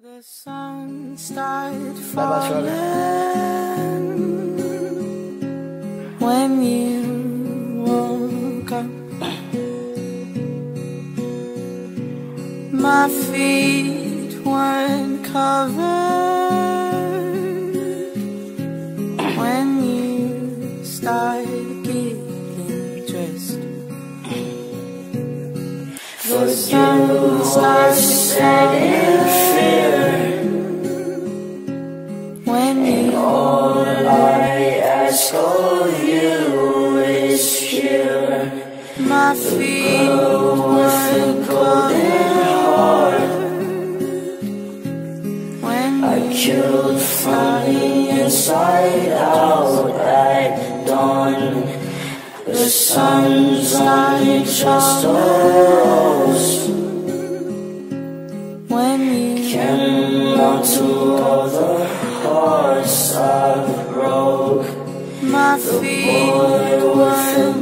The sun started falling when you woke up. My feet weren't covered when you started getting dressed. The sun started setting my feet weren't covered when I killed falling inside out at dawn. The sun's just a rose. when you Came out to all the hearts I broke. my feet covered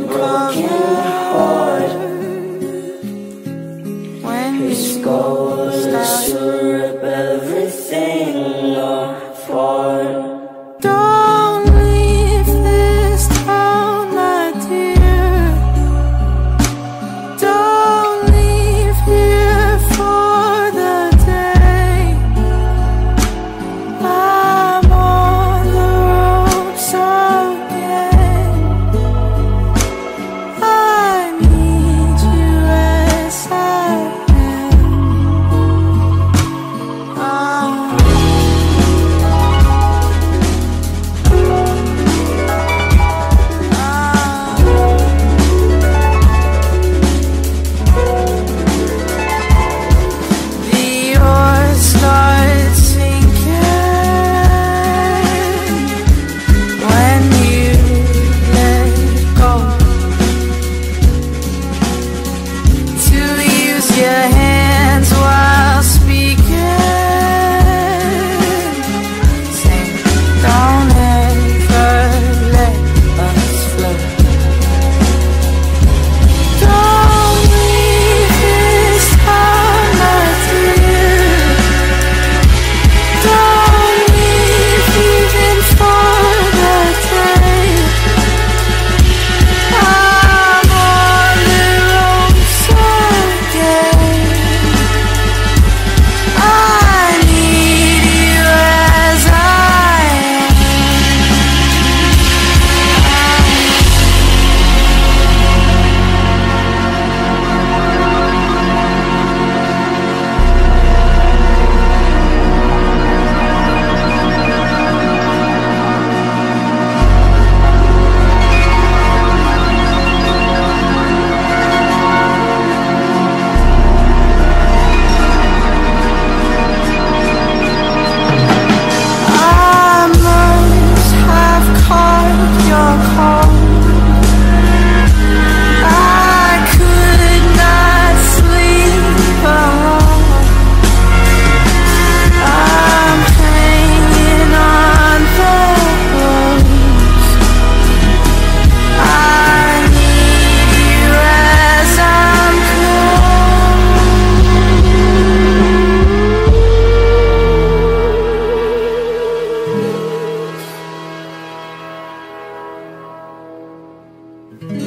Mm-hmm.